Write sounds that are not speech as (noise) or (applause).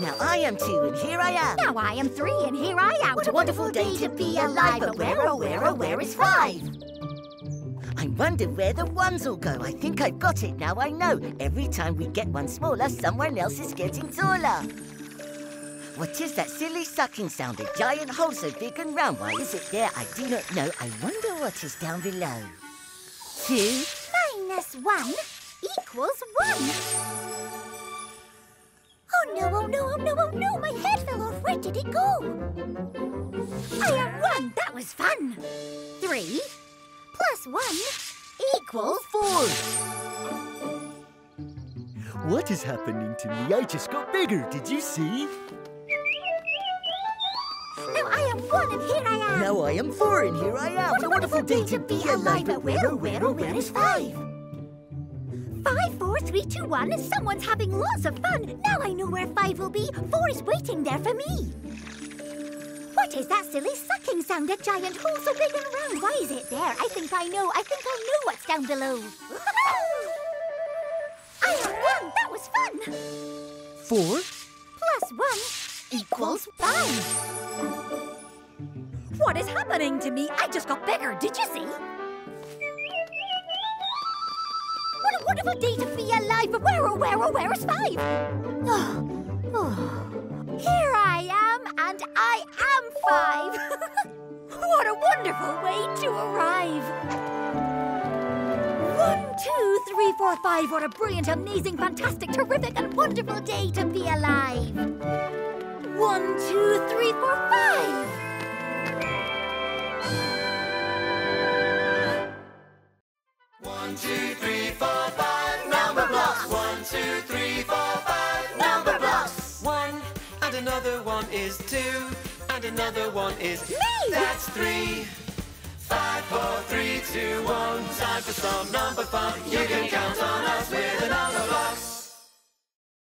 Now I am two, and here I am. Now I am three, and here I am. What a wonderful day to be alive. But where, oh, where, oh, where is five? I wonder where the ones will go. I think I've got it now, I know. Every time we get one smaller, someone else is getting taller. What is that silly sucking sound? A giant hole so big and round. Why is it there? I do not know. I wonder what is down below. Two. Minus one equals one. Oh no, my head fell off. Where did it go? I am one. That was fun. Three plus one equals four. What is happening to me? I just got bigger. Did you see? Now I am one and here I am. Now I am four and here I am. What a wonderful day to be alive. But where, oh, where, oh, where is five? Five, four, three, two, one. Someone's having lots of fun. Now I know where five will be. Four is waiting there for me. What is that silly sucking sound? A giant hole so big and round. Why is it there? I think I know. I think I know what's down below. (laughs) I am one. That was fun. Four? Plus one equals five. What is happening to me? I just got bigger. Did you see? Wonderful day to be alive. Where, oh, where, oh, where is five? Oh, (sighs) oh. Here I am, and I am five. (laughs) what a wonderful way to arrive. One, two, three, four, five. What a brilliant, amazing, fantastic, terrific, and wonderful day to be alive. One, two, three, four, five. One, two, three, four, another one is two, and another one is me. That's three. Five, four, three, two, one. Time for some number fun. You can count